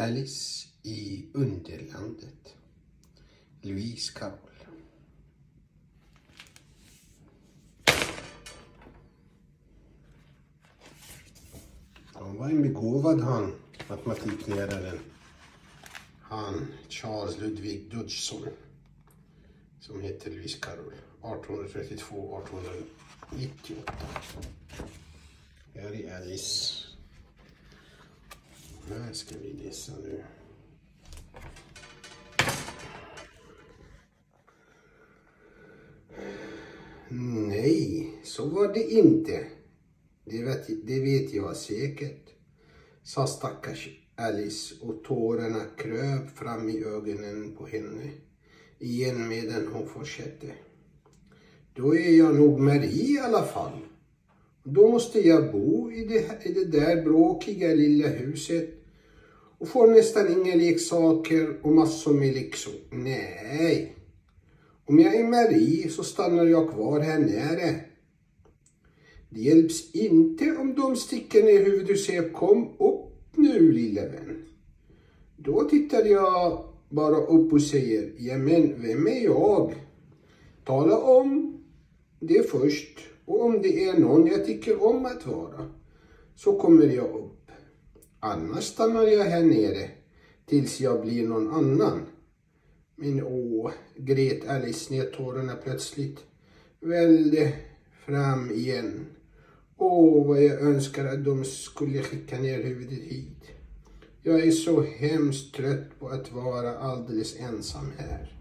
Alice i Underlandet. Louise Carroll. Han var en begåvad han, matematikläraren. Han, Charles Ludwig Dodgson, som heter Louise Carroll, 1832-1898. Här är Alice. Här ska vi läsa nu. Nej, så var det inte. Det vet, det vet jag säkert, sa stackars Alice och tårarna kröp fram i ögonen på henne igen medan hon fortsatte. Då är jag nog Marie i alla fall. Då måste jag bo i det, i det där bråkiga lilla huset och får nästan inga leksaker och massor med leksaker. Nej, om jag är Marie så stannar jag kvar här nere. Det hjälps inte om de sticker ner huvudet. och säger kom upp nu lilla vän. Då tittar jag bara upp och säger, ja men vem är jag? Tala om det först och om det är någon jag tycker om att vara så kommer jag upp. Annars stannar jag här nere tills jag blir någon annan. Men åh, grät Alice ner tårarna plötsligt. Välde fram igen. Åh, vad jag önskar att de skulle skicka ner huvudet hit. Jag är så hemskt trött på att vara alldeles ensam här.